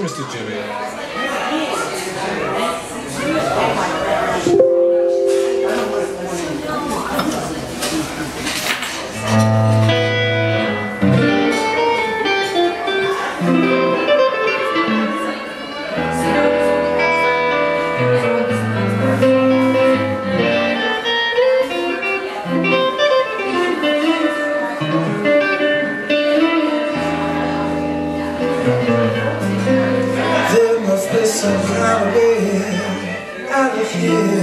Mr. Jimmy. Here.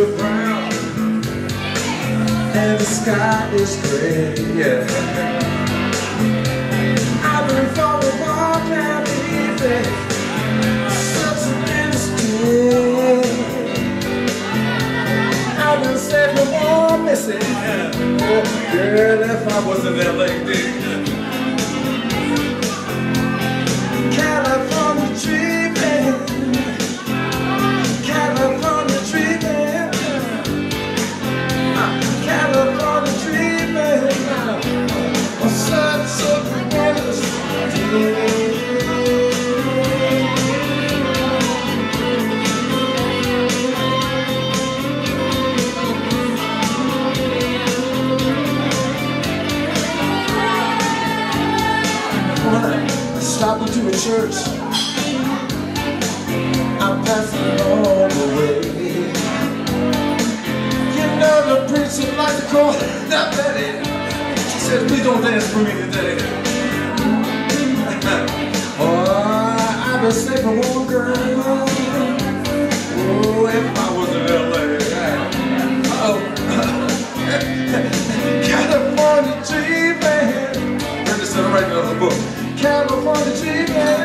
are brown and the sky is gray. Yeah. I've been. I've all missing. Oh, girl, if I was an LA church, I'm passing all the way. You know the preacher like to call that Betty. She says, please don't dance for me today. oh, I've been safe for one girl. Oh, if I was in LA. Oh, California this in writing of the book. California dreaming.